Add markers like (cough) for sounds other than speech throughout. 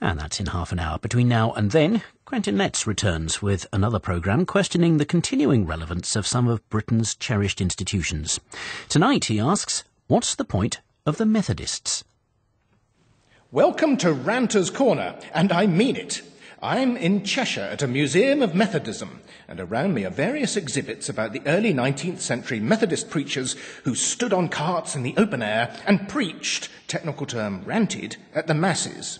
And that's in half an hour. Between now and then, Quentin Letts returns with another programme questioning the continuing relevance of some of Britain's cherished institutions. Tonight, he asks, what's the point of the Methodists? Welcome to Ranter's Corner, and I mean it. I'm in Cheshire at a museum of Methodism, and around me are various exhibits about the early 19th century Methodist preachers who stood on carts in the open air and preached, technical term ranted, at the masses.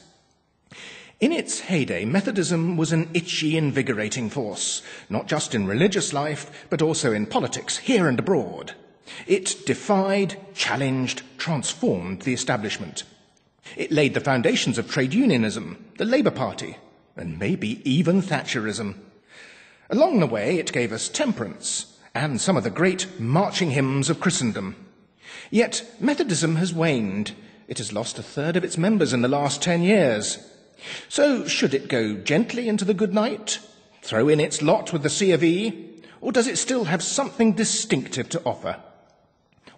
In its heyday, Methodism was an itchy, invigorating force, not just in religious life, but also in politics, here and abroad. It defied, challenged, transformed the establishment. It laid the foundations of trade unionism, the Labour Party, and maybe even Thatcherism. Along the way, it gave us temperance and some of the great marching hymns of Christendom. Yet Methodism has waned. It has lost a third of its members in the last ten years. So, should it go gently into the good night, throw in its lot with the C of E, or does it still have something distinctive to offer?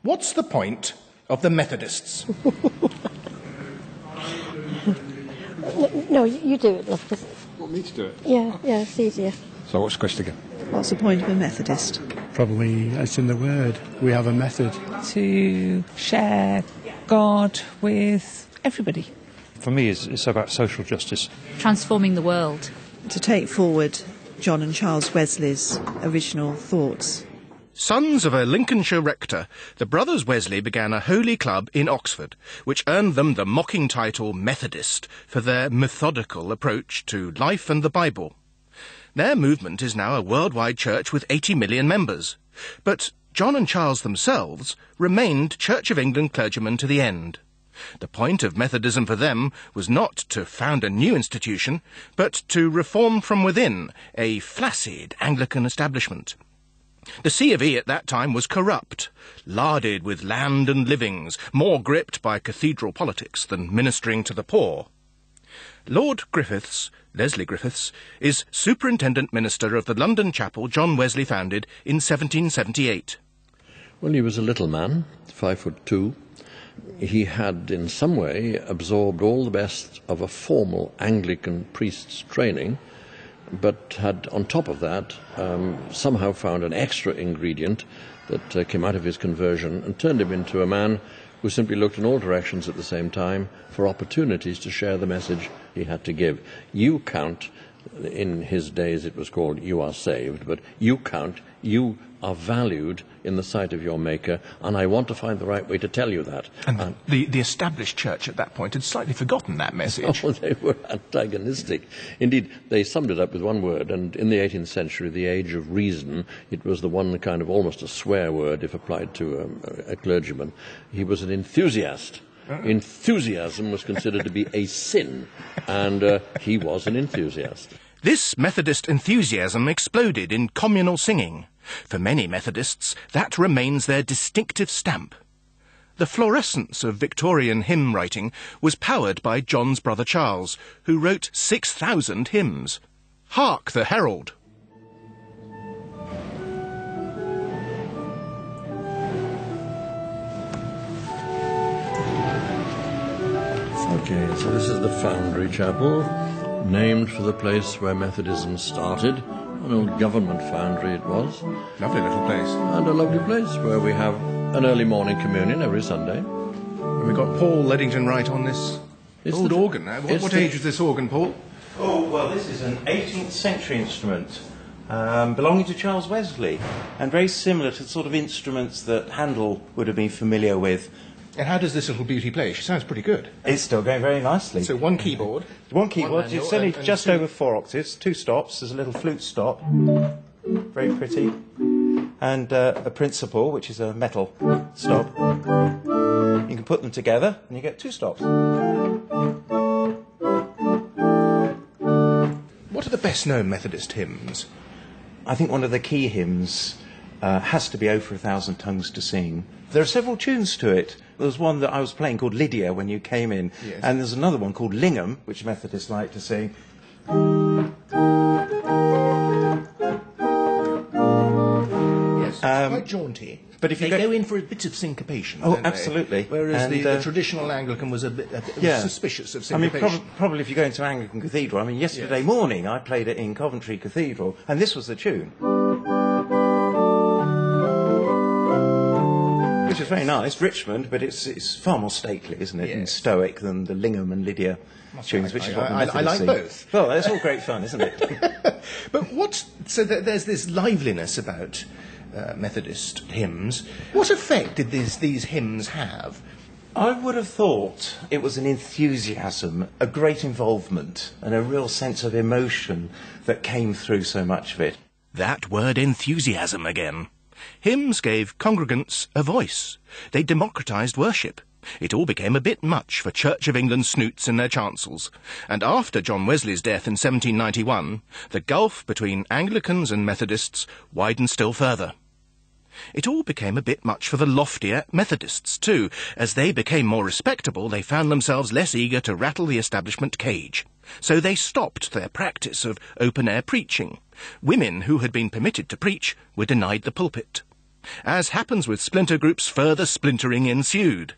What's the point of the Methodists? (laughs) no, you do it, love. Want me to do it? Yeah, yeah, it's easier. So what's the question again? What's the point of a Methodist? Probably it's in the word. We have a method. To share God with everybody for me, it's, it's about social justice. Transforming the world. To take forward John and Charles Wesley's original thoughts. Sons of a Lincolnshire rector, the brothers Wesley began a holy club in Oxford, which earned them the mocking title Methodist for their methodical approach to life and the Bible. Their movement is now a worldwide church with 80 million members. But John and Charles themselves remained Church of England clergymen to the end. The point of Methodism for them was not to found a new institution, but to reform from within a flaccid Anglican establishment. The C of E at that time was corrupt, larded with land and livings, more gripped by cathedral politics than ministering to the poor. Lord Griffiths, Leslie Griffiths, is Superintendent Minister of the London chapel John Wesley founded in 1778. Well, he was a little man, five foot two, he had in some way absorbed all the best of a formal Anglican priest's training, but had on top of that um, somehow found an extra ingredient that uh, came out of his conversion and turned him into a man who simply looked in all directions at the same time for opportunities to share the message he had to give. You count, in his days it was called you are saved, but you count, you are valued in the sight of your Maker, and I want to find the right way to tell you that. And, and the, the established church at that point had slightly forgotten that message. (laughs) Oh, they were antagonistic. Indeed, they summed it up with one word, and in the 18th century, the age of reason, it was the one kind of almost a swear word if applied to um, a clergyman. He was an enthusiast. Uh-uh. Enthusiasm was considered to be a sin, and uh, he was an enthusiast. This Methodist enthusiasm exploded in communal singing. For many Methodists, that remains their distinctive stamp. The fluorescence of Victorian hymn writing was powered by John's brother Charles, who wrote 6,000 hymns. Hark the Herald! Okay, so this is the Foundry Chapel named for the place where Methodism started. An old government foundry it was. Lovely little place. And a lovely place where we have an early morning communion every Sunday. And we've got Paul Leddington Wright on this it's old the, organ. What, what age is this organ, Paul? Oh, well, this is an 18th century instrument. Um, belonging to Charles Wesley, and very similar to the sort of instruments that Handel would have been familiar with and how does this little beauty play? She sounds pretty good. It's still going very nicely. So one keyboard. One keyboard. One it's only and, and just two. over four octaves. Two stops. There's a little flute stop. Very pretty. And uh, a principal, which is a metal stop. You can put them together and you get two stops. What are the best known Methodist hymns? I think one of the key hymns uh, has to be "O for a Thousand Tongues to Sing." There are several tunes to it. There's one that I was playing called Lydia when you came in, yes. and there's another one called Lyngham, which Methodists like to sing. Yes. Um, quite jaunty. but if you they go- go in for a bit of syncopation. Oh, don't they? absolutely. Whereas And, the, the uh, traditional Anglican was a bit a, was suspicious of syncopation. I mean, prob- probably if you go into Anglican Cathedral, I mean, yesterday morning I played it in Coventry Cathedral, and this was the tune. Which is very nice, Richmond, but it's, it's far more stately, isn't it, and stoic than the Lyngham and Lydia tunes, which is what the I- I- I like sing. both. Well, that's all great fun, isn't it? (laughs) But what? So th- there's this liveliness about uh, Methodist hymns. What effect did these these hymns have? I would have thought it was an enthusiasm, a great involvement, and a real sense of emotion that came through so much of it. That word enthusiasm again. Hymns gave congregants a voice. They democratised worship. It all became a bit much for Church of England snoots in their chancels. And after John Wesley's death in 1791, the gulf between Anglicans and Methodists widened still further. It all became a bit much for the loftier Methodists, too. As they became more respectable, they found themselves less eager to rattle the establishment cage. So they stopped their practice of open-air preaching. Women who had been permitted to preach were denied the pulpit. As happens with splinter groups, further splintering ensued.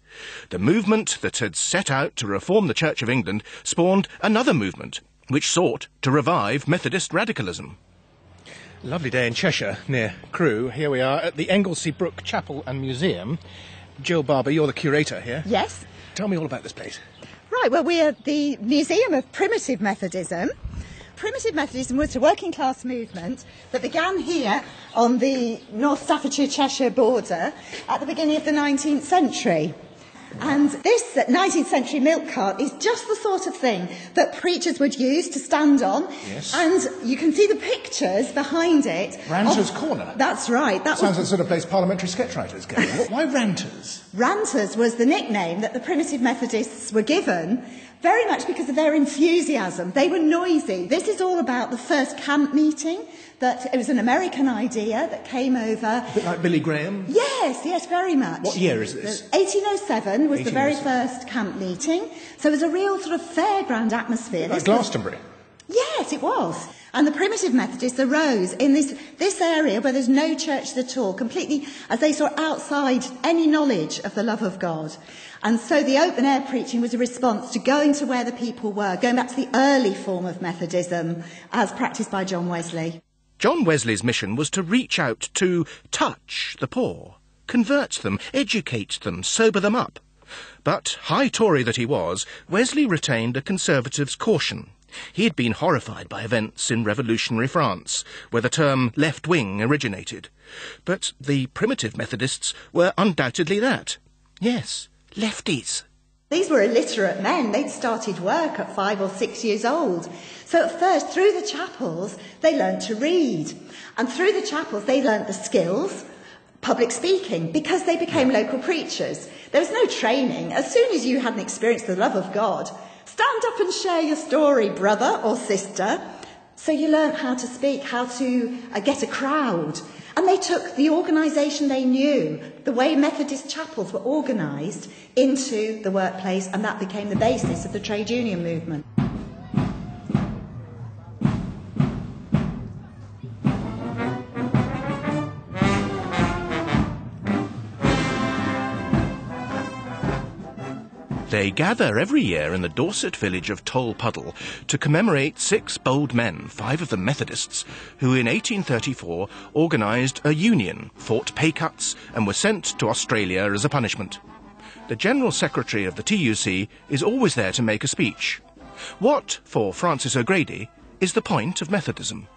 The movement that had set out to reform the Church of England spawned another movement, which sought to revive Methodist radicalism. Lovely day in Cheshire, near Crewe. Here we are at the Englesea Brook Chapel and Museum. Jill Barber, you're the curator here. Yes. Tell me all about this place. Right, well, we're the Museum of Primitive Methodism. Primitive Methodism was a working class movement that began here on the North Staffordshire Cheshire border at the beginning of the 19th century. And this 19th century milk cart is just the sort of thing that preachers would use to stand on. Yes. And you can see the pictures behind it. Ranters of- Corner. That's right. That Sounds was like the sort of place parliamentary sketch writers go. (laughs) Why ranters? Ranters was the nickname that the primitive Methodists were given, very much because of their enthusiasm. They were noisy. This is all about the first camp meeting, that it was an American idea that came over. A bit like Billy Graham. Yes, yes, very much. What year is this? 1807 was the very oh first camp meeting. So it was a real sort of fairground atmosphere. Like This was- Glastonbury. Yes, it was. And the primitive Methodists arose in this, this area where there's no church at all, completely as they saw outside any knowledge of the love of God. And so the open air preaching was a response to going to where the people were, going back to the early form of Methodism as practiced by John Wesley. John Wesley's mission was to reach out to touch the poor, convert them, educate them, sober them up. But, high Tory that he was, Wesley retained a conservative's caution. He had been horrified by events in revolutionary France, where the term left wing originated. But the primitive Methodists were undoubtedly that. Yes, lefties. These were illiterate men. They'd started work at five or six years old. So at first, through the chapels, they learned to read. And through the chapels, they learned the skills, public speaking, because they became local preachers. There was no training. As soon as you had an experience of the love of God, stand up and share your story, brother or sister. So you learnt how to speak, how to uh, get a crowd. And they took the organisation they knew, the way Methodist chapels were organised, into the workplace, and that became the basis of the trade union movement. They gather every year in the Dorset village of Tolpuddle to commemorate six bold men, five of them Methodists, who in 1834 organised a union, fought pay cuts, and were sent to Australia as a punishment. The General Secretary of the TUC is always there to make a speech. What, for Frances O'Grady, is the point of Methodism?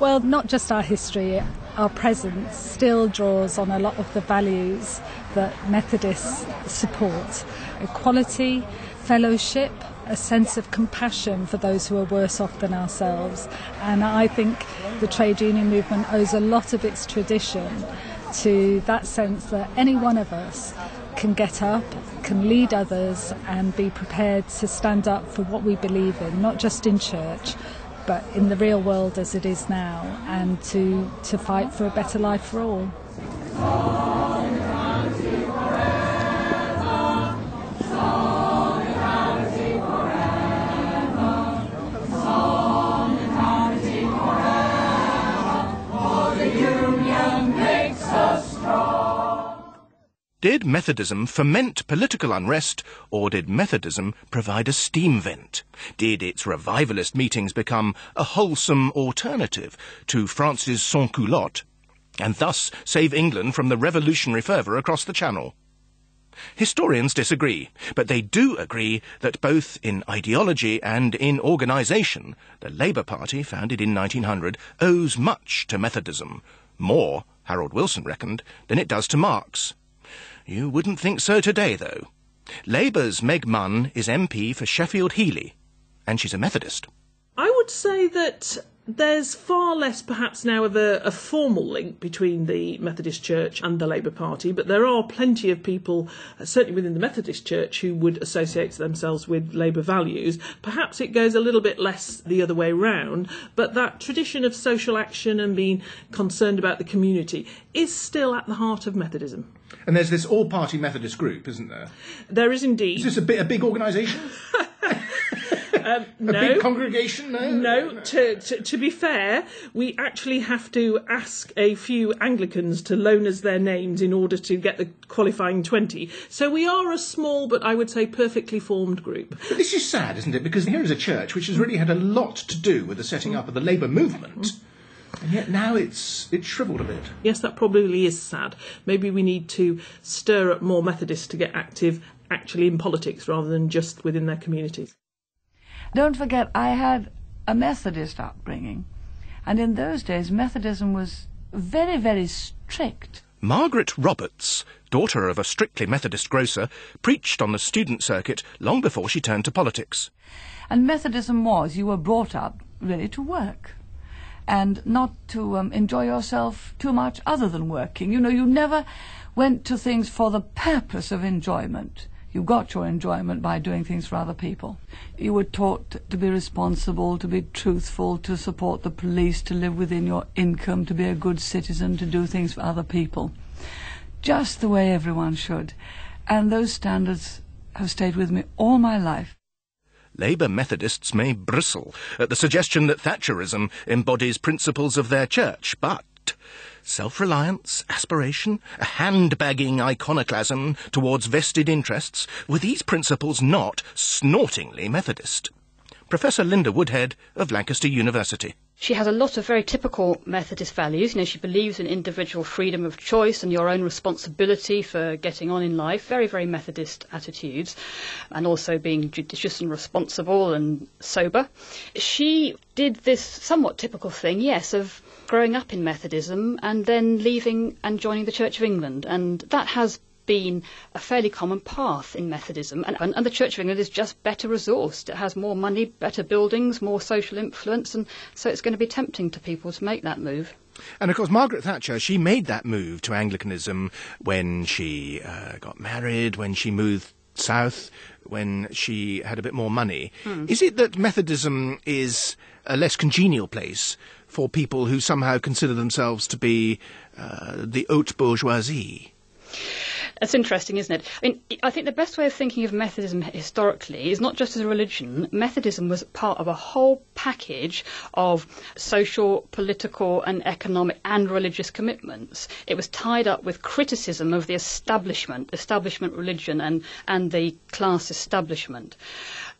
Well, not just our history, our present still draws on a lot of the values that Methodists support equality, fellowship, a sense of compassion for those who are worse off than ourselves. And I think the trade union movement owes a lot of its tradition to that sense that any one of us can get up, can lead others, and be prepared to stand up for what we believe in, not just in church, but in the real world as it is now, and to, to fight for a better life for all. Did Methodism foment political unrest, or did Methodism provide a steam vent? Did its revivalist meetings become a wholesome alternative to France's sans-culottes, and thus save England from the revolutionary fervour across the Channel? Historians disagree, but they do agree that both in ideology and in organisation, the Labour Party, founded in 1900, owes much to Methodism. More, Harold Wilson reckoned, than it does to Marx. You wouldn't think so today, though. Labour's Meg Munn is MP for Sheffield Heeley, and she's a Methodist. I would say that there's far less perhaps now of a, a, formal link between the Methodist Church and the Labour Party, but there are plenty of people, uh, certainly within the Methodist Church, who would associate themselves with Labour values. Perhaps it goes a little bit less the other way round, but that tradition of social action and being concerned about the community is still at the heart of Methodism. And there's this all-party Methodist group, isn't there? There is indeed. Is this a, bit, a big organisation? (laughs) Um, a big congregation? No. No. To, to, to be fair, we actually have to ask a few Anglicans to loan us their names in order to get the qualifying 20. So we are a small, but I would say perfectly formed group. But this is sad, isn't it? Because here is a church which has really had a lot to do with the setting up of the Labour movement. And yet now it's it's shriveled a bit. Yes, that probably is sad. Maybe we need to stir up more Methodists to get active actually in politics rather than just within their communities. Don't forget, I had a Methodist upbringing, and in those days, Methodism was very, very strict. Margaret Roberts, daughter of a strictly Methodist grocer, preached on the student circuit long before she turned to politics. And Methodism was, you were brought up really to work and not to um, enjoy yourself too much other than working. You know, you never went to things for the purpose of enjoyment. You got your enjoyment by doing things for other people. You were taught to be responsible, to be truthful, to support the police, to live within your income, to be a good citizen, to do things for other people. Just the way everyone should. And those standards have stayed with me all my life. Labour Methodists may bristle at the suggestion that Thatcherism embodies principles of their church, but self-reliance, aspiration, a handbagging iconoclasm towards vested interests, were these principles not snortingly Methodist? Professor Linda Woodhead of Lancaster University. She has a lot of very typical Methodist values. You know, she believes in individual freedom of choice and your own responsibility for getting on in life. Very, very Methodist attitudes. And also being judicious and responsible and sober. She did this somewhat typical thing, yes, of growing up in Methodism and then leaving and joining the Church of England. And that has been a fairly common path in Methodism, and, and, the Church of England is just better resourced. It has more money, better buildings, more social influence, and so it's going to be tempting to people to make that move. And of course, Margaret Thatcher, she made that move to Anglicanism when she uh, got married, when she moved south, when she had a bit more money. Hmm. Is it that Methodism is a less congenial place for people who somehow consider themselves to be uh, the haute bourgeoisie? That's interesting, isn't it? I mean, I think the best way of thinking of Methodism historically is not just as a religion. Methodism was part of a whole package of social, political, and economic and religious commitments. It was tied up with criticism of the establishment, establishment religion, and, and the class establishment.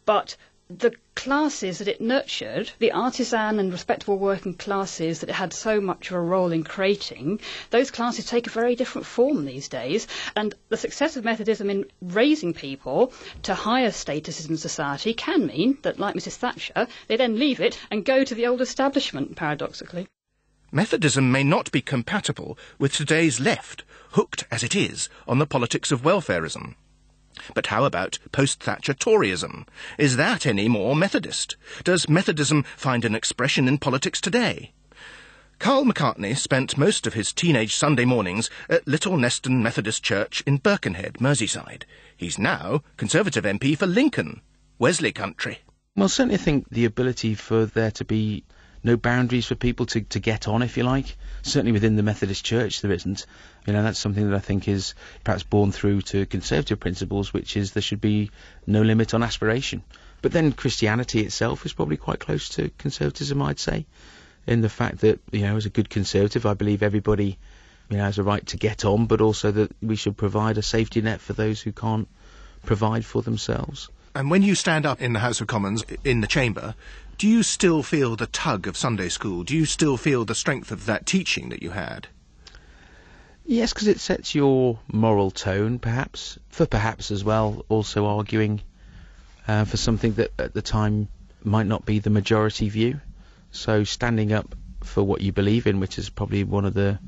But the classes that it nurtured, the artisan and respectable working classes that it had so much of a role in creating, those classes take a very different form these days. And the success of Methodism in raising people to higher statuses in society can mean that, like Mrs. Thatcher, they then leave it and go to the old establishment, paradoxically. Methodism may not be compatible with today's left, hooked as it is on the politics of welfarism. But how about post-Thatcher Toryism? Is that any more Methodist? Does Methodism find an expression in politics today? Karl McCartney spent most of his teenage Sunday mornings at Little Neston Methodist Church in Birkenhead, Merseyside. He's now Conservative MP for Lincoln, Wesley country. Well, certainly I think the ability for there to be no boundaries for people to, to get on, if you like. Certainly within the Methodist Church, there isn't. You know, that's something that I think is perhaps born through to conservative principles, which is there should be no limit on aspiration. But then Christianity itself is probably quite close to conservatism, I'd say, in the fact that, you know, as a good conservative, I believe everybody you know, has a right to get on, but also that we should provide a safety net for those who can't provide for themselves. And when you stand up in the House of Commons, in the chamber, do you still feel the tug of Sunday school? Do you still feel the strength of that teaching that you had? Yes, because it sets your moral tone, perhaps, for perhaps as well, also arguing uh, for something that at the time might not be the majority view. So standing up for what you believe in, which is probably one of the,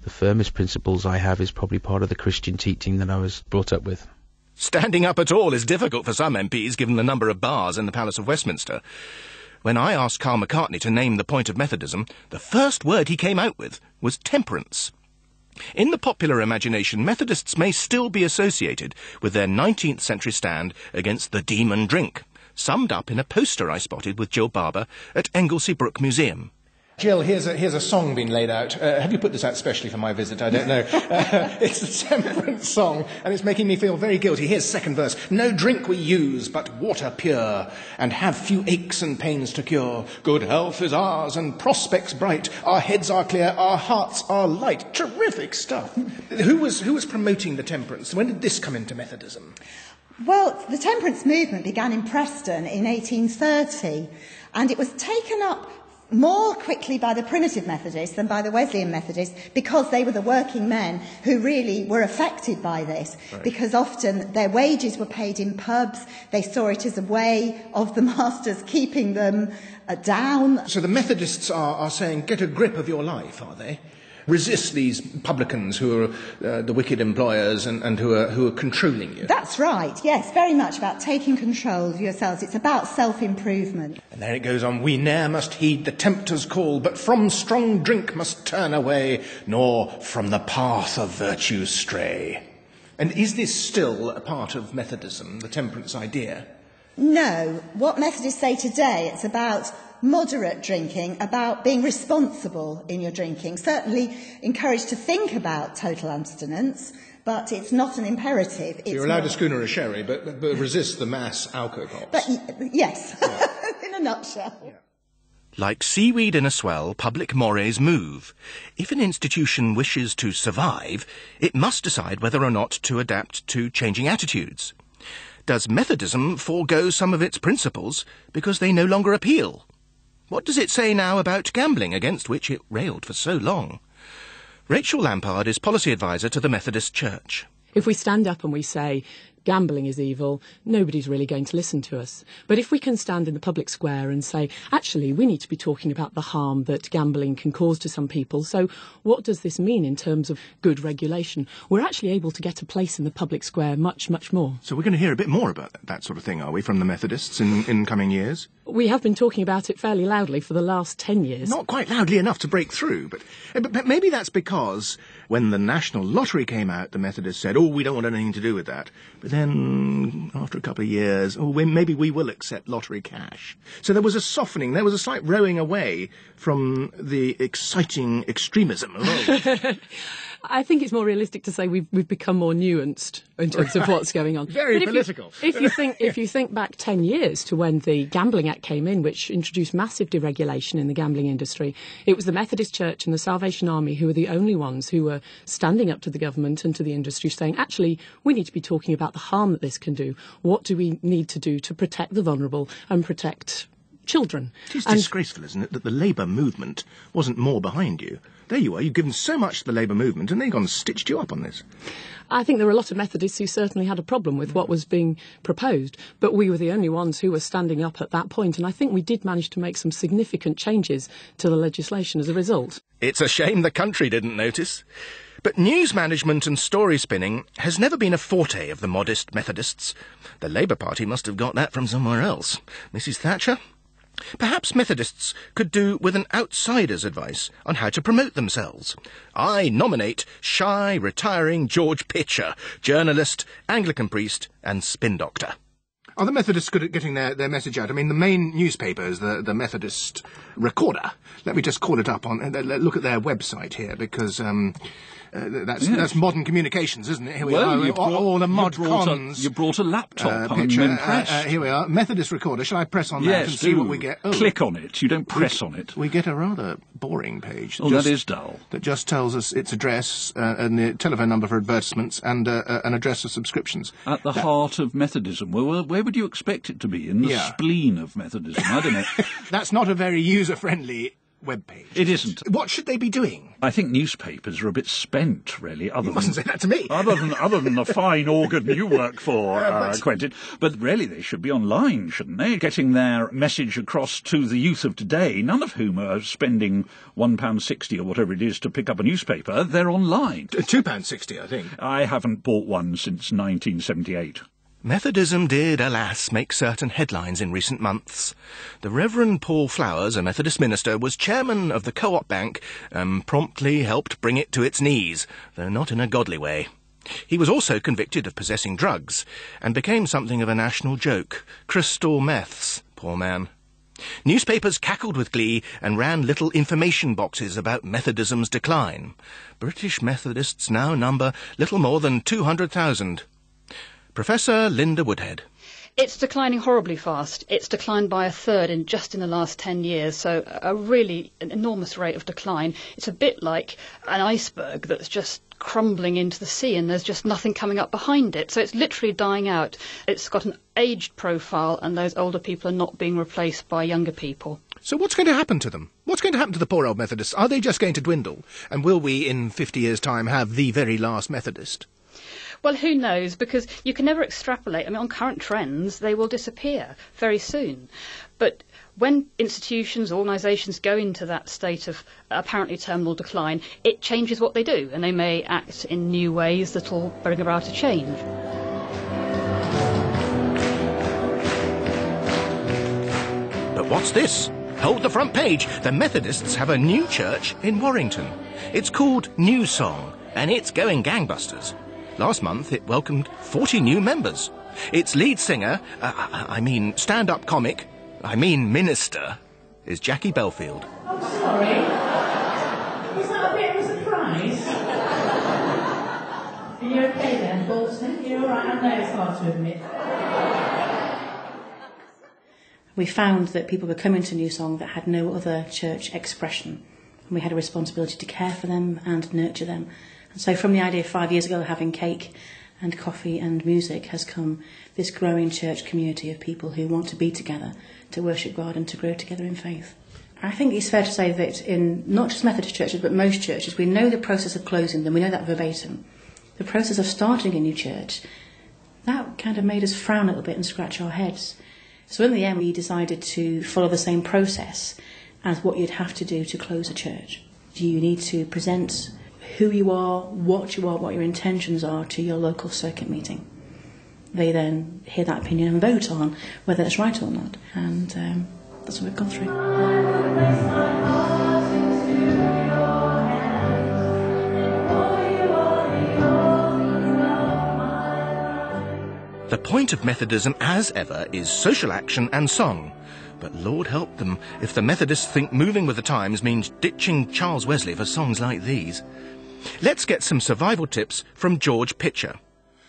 the firmest principles I have, is probably part of the Christian teaching that I was brought up with. Standing up at all is difficult for some MPs given the number of bars in the Palace of Westminster. When I asked Karl McCartney to name the point of Methodism, the first word he came out with was temperance. In the popular imagination, Methodists may still be associated with their 19th century stand against the demon drink, summed up in a poster I spotted with Jill Barber at Englesea Brook Museum. Jill, here's a, here's a song being laid out. Uh, have you put this out specially for my visit? I don't know. (laughs) Uh, it's a temperance song, and it's making me feel very guilty. Here's second verse. No drink we use, but water pure, and have few aches and pains to cure. Good health is ours, and prospects bright. Our heads are clear, our hearts are light. Terrific stuff. who, was, who was promoting the temperance? When did this come into Methodism? Well, the temperance movement began in Preston in 1830, and it was taken up more quickly by the primitive Methodists than by the Wesleyan Methodists because they were the working men who really were affected by this right. because often their wages were paid in pubs. They saw it as a way of the (laughs) masters keeping them uh, down. So the Methodists are, are saying, get a grip of your life, are they? Resist these publicans who are uh, the wicked employers and, and who, are, who are controlling you. That's right, yes, very much about taking control of yourselves. It's about self improvement. And then it goes on We ne'er must heed the tempter's call, but from strong drink must turn away, nor from the path of virtue stray. And is this still a part of Methodism, the temperance idea? No. What Methodists say today, it's about moderate drinking, about being responsible in your drinking. Certainly encouraged to think about total abstinence, but it's not an imperative. So you're allowed a schooner of sherry, but, but resist the mass alcohol. But yes, yeah. (laughs) in a nutshell. Yeah. Like seaweed in a swell, public mores move. If an institution wishes to survive, it must decide whether or not to adapt to changing attitudes. Does Methodism forego some of its principles because they no longer appeal? What does it say now about gambling, against which it railed for so long? Rachel Lampard is policy advisor to the Methodist Church. If we stand up and we say gambling is evil, nobody's really going to listen to us. But if we can stand in the public square and say, actually, we need to be talking about the harm that gambling can cause to some people, so what does this mean in terms of good regulation? We're actually able to get a place in the public square much, much more. So we're going to hear a bit more about that sort of thing, are we, from the Methodists in, in coming years? We have been talking about it fairly loudly for the last 10 years. Not quite loudly enough to break through, but, eh, but, but maybe that's because when the National Lottery came out, the Methodists said, oh, we don't want anything to do with that. But then, after a couple of years, oh, we, maybe we will accept lottery cash. So there was a softening, there was a slight rowing away from the exciting extremism (laughs) I think it's more realistic to say we've, we've become more nuanced in terms of what's going on. (laughs) Very but political. If you, if you think if (laughs) you think back ten years to when the Gambling Act came in, which introduced massive deregulation in the gambling industry, it was the Methodist Church and the Salvation Army who were the only ones who were standing up to the government and to the industry, saying, actually, we need to be talking about the harm that this can do. What do we need to do to protect the vulnerable and protect children. It is disgraceful, isn't it, that the Labour movement wasn't more behind you? There you are, you've given so much to the Labour movement, and they've gone and stitched you up on this. I think there were a lot of Methodists who certainly had a problem with what was being proposed, but we were the only ones who were standing up at that point, and I think we did manage to make some significant changes to the legislation as a result. It's a shame the country didn't notice. But news management and story spinning has never been a forte of the modest Methodists. The Labour Party must have got that from somewhere else. Mrs. Thatcher? Perhaps Methodists could do with an outsider's advice on how to promote themselves. I nominate shy, retiring George Pitcher, journalist, Anglican priest, and spin doctor. Are the Methodists good at getting their, their message out? I mean, the main newspaper is the, the Methodist Recorder. Let me just call it up on, uh, look at their website here, because, um, uh, that's Yes. that's modern communications, isn't it? Here we well, are. you brought, all the you mod a, cons. you brought a laptop. uh, I'm. Uh, impressed. uh, here we are. Methodist recorder. Shall I press on that yes, and see what we get? Oh. Click on it. You don't press on it. We get a rather boring page. Oh, that is dull. That just tells us its address uh, and the telephone number for advertisements and uh, an address for subscriptions. At the That- heart of Methodism. Well, where, where would you expect it to be? In the Yeah. spleen of Methodism? I don't know. (laughs) That's not a very user-friendly web page. It isn't. What should they be doing? I think newspapers are a bit spent, really. Other You mustn't than, say that to me. Other than other than the (laughs) fine organ you work for, Yeah, uh, but- Quentin. But really, they should be online, shouldn't they? Getting their message across to the youth of today. None of whom are spending one pound sixty or whatever it is to pick up a newspaper. They're online. Two pound sixty, I think. I haven't bought one since 1978. Methodism did, alas, make certain headlines in recent months. The Reverend Paul Flowers, a Methodist minister, was chairman of the Co-op Bank and promptly helped bring it to its knees, though not in a godly way. He was also convicted of possessing drugs and became something of a national joke. Crystal meths, poor man. Newspapers cackled with glee and ran little information boxes about Methodism's decline. British Methodists now number little more than 200,000. Professor Linda Woodhead. It's declining horribly fast. It's declined by a third in just in the last 10 years, so a really an enormous rate of decline. It's a bit like an iceberg that's just crumbling into the sea and there's just nothing coming up behind it. So it's literally dying out. It's got an aged profile and those older people are not being replaced by younger people. So what's going to happen to them? What's going to happen to the poor old Methodists? Are they just going to dwindle? And will we, in 50 years' time, have the very last Methodist? Well, who knows? Because you can never extrapolate. I mean, on current trends, they will disappear very soon. But when institutions, organisations go into that state of apparently terminal decline, it changes what they do, and they may act in new ways that will bring about a change. But what's this? Hold the front page. The Methodists have a new church in Warrington. It's called New Song, and it's going gangbusters. Last month, it welcomed 40 new members. Its lead singer, uh, I I mean stand-up comic, I mean minister, is Jackie Belfield. Sorry. Was that a bit of a surprise? Are you okay then, Bolton? You're alright, I know it's hard to admit. We found that people were coming to New Song that had no other church expression, and we had a responsibility to care for them and nurture them. And so, from the idea five years ago of having cake and coffee and music, has come this growing church community of people who want to be together, to worship God and to grow together in faith. I think it's fair to say that in not just Methodist churches, but most churches, we know the process of closing them, we know that verbatim. The process of starting a new church, that kind of made us frown a little bit and scratch our heads. So in the end, we decided to follow the same process as what you'd have to do to close a church. Do you need to present who you are, what you are, what your intentions are to your local circuit meeting. They then hear that opinion and vote on whether it's right or not. And um, that's what we've gone through. The point of Methodism, as ever, is social action and song. But Lord help them if the Methodists think moving with the times means ditching Charles Wesley for songs like these. Let's get some survival tips from George Pitcher.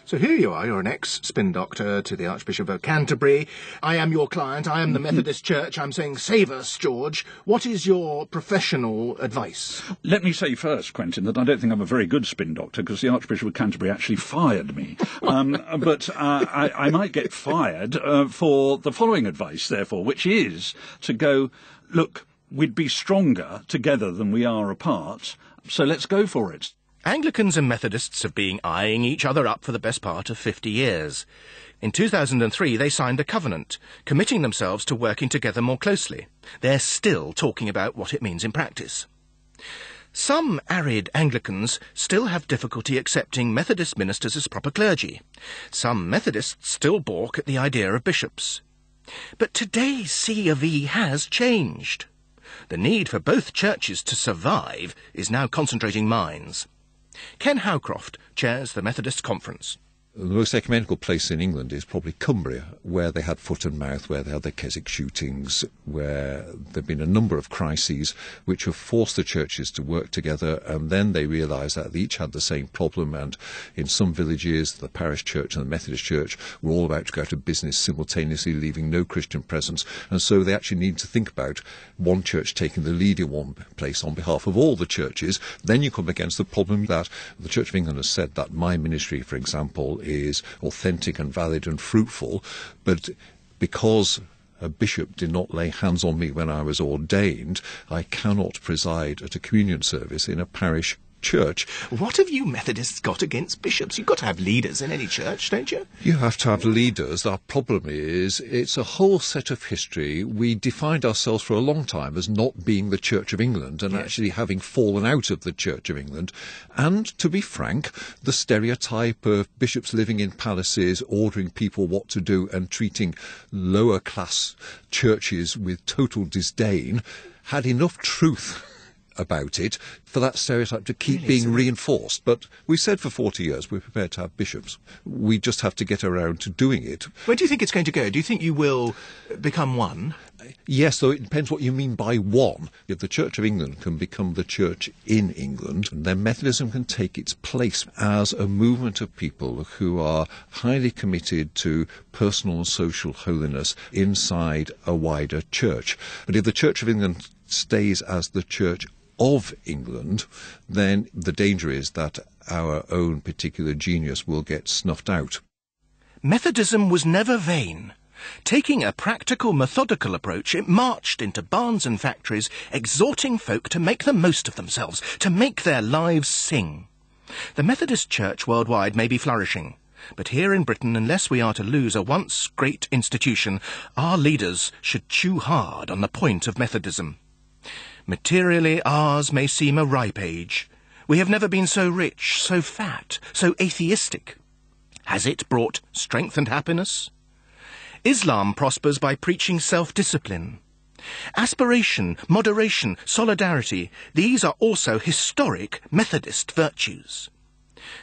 So here you are, you're an ex-spin doctor to the Archbishop of Canterbury. I am your client, I am the Methodist Church. I'm saying, save us, George. What is your professional advice? Let me say first, Quentin, that I don't think I'm a very good spin doctor because the Archbishop of Canterbury actually fired me. (laughs) Um, but uh, I, I might get fired uh, for the following advice, therefore, which is to go, look, we'd be stronger together than we are apart, so let's go for it. Anglicans and Methodists have been eyeing each other up for the best part of 50 years. In 2003, they signed a covenant, committing themselves to working together more closely. They're still talking about what it means in practice. Some arid Anglicans still have difficulty accepting Methodist ministers as proper clergy. Some Methodists still balk at the idea of bishops. But today's C of E has changed. The need for both churches to survive is now concentrating minds. Ken Howcroft chairs the Methodist Conference. The most ecumenical place in England is probably Cumbria, where they had foot and mouth, where they had the Keswick shootings, where there have been a number of crises which have forced the churches to work together, and then they realised that they each had the same problem, and in some villages, the parish church and the Methodist church were all about to go out of business simultaneously, leaving no Christian presence, and so they actually need to think about one church taking the lead in one place on behalf of all the churches. Then you come against the problem that the Church of England has said that my ministry, for example, is authentic and valid and fruitful, but because a bishop did not lay hands on me when I was ordained, I cannot preside at a communion service in a parish church. What have you Methodists got against bishops? You've got to have leaders in any church, don't you? You have to have leaders. Our problem is it's a whole set of history. We defined ourselves for a long time as not being the Church of England and yes. actually having fallen out of the Church of England. And to be frank, the stereotype of bishops living in palaces, ordering people what to do and treating lower class churches with total disdain had enough truth about it for that stereotype to keep really, being reinforced. But we said for 40 years we're prepared to have bishops. We just have to get around to doing it. Where do you think it's going to go? Do you think you will become one? Yes, though it depends what you mean by one. If the Church of England can become the church in England, then Methodism can take its place as a movement of people who are highly committed to personal and social holiness inside a wider church. But if the Church of England stays as the church of England, then the danger is that our own particular genius will get snuffed out. Methodism was never vain. Taking a practical, methodical approach, it marched into barns and factories, exhorting folk to make the most of themselves, to make their lives sing. The Methodist Church worldwide may be flourishing, but here in Britain, unless we are to lose a once great institution, our leaders should chew hard on the point of Methodism. Materially ours may seem a ripe age. We have never been so rich, so fat, so atheistic. Has it brought strength and happiness? Islam prospers by preaching self-discipline. Aspiration, moderation, solidarity, these are also historic Methodist virtues.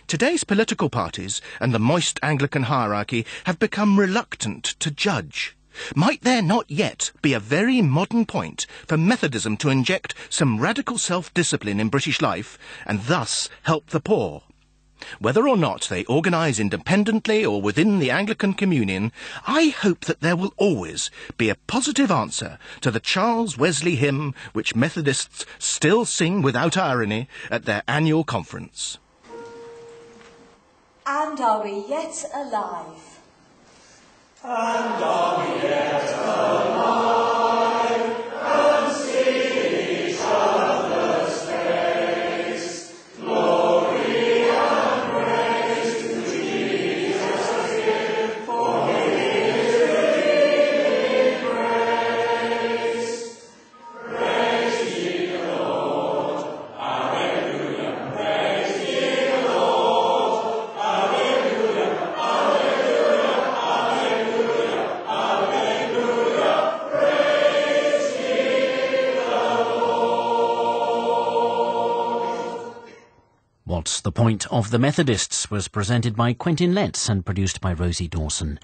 Today's political parties and the moist Anglican hierarchy have become reluctant to judge. Might there not yet be a very modern point for Methodism to inject some radical self-discipline in British life and thus help the poor? Whether or not they organise independently or within the Anglican Communion, I hope that there will always be a positive answer to the Charles Wesley hymn which Methodists still sing without irony at their annual conference. And are we yet alive? And are we yet Point of the Methodists was presented by Quentin Letts and produced by Rosie Dawson.